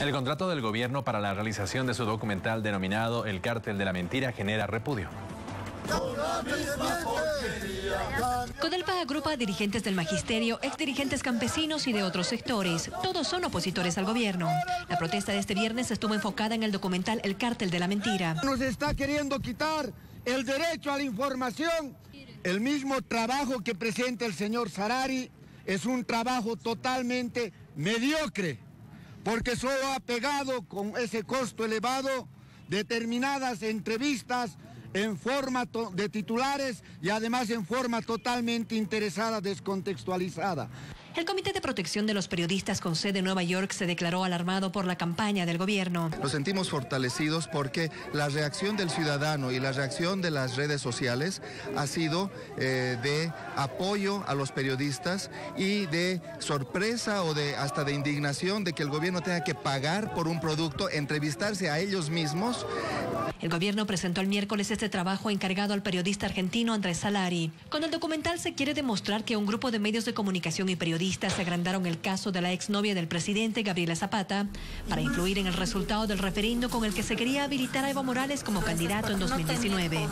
El contrato del gobierno para la realización de su documental denominado El cártel de la mentira genera repudio. Codelpa agrupa a dirigentes del magisterio, exdirigentes campesinos y de otros sectores. Todos son opositores al gobierno. La protesta de este viernes estuvo enfocada en el documental El cártel de la mentira. Nos está queriendo quitar el derecho a la información. El mismo trabajo que presenta el señor Sarari es un trabajo totalmente mediocre, porque solo ha pegado con ese costo elevado determinadas entrevistas en forma de titulares y además en forma totalmente interesada, descontextualizada. El Comité de Protección de los Periodistas con sede en Nueva York se declaró alarmado por la campaña del gobierno. Nos sentimos fortalecidos porque la reacción del ciudadano y la reacción de las redes sociales ha sido eh, de apoyo a los periodistas y de sorpresa o de hasta de indignación de que el gobierno tenga que pagar por un producto, entrevistarse a ellos mismos el gobierno presentó el miércoles este trabajo encargado al periodista argentino Andrés Salari. Con el documental se quiere demostrar que un grupo de medios de comunicación y periodistas agrandaron el caso de la exnovia del presidente Gabriela Zapata para influir en el resultado del referendo con el que se quería habilitar a Evo Morales como candidato en 2019.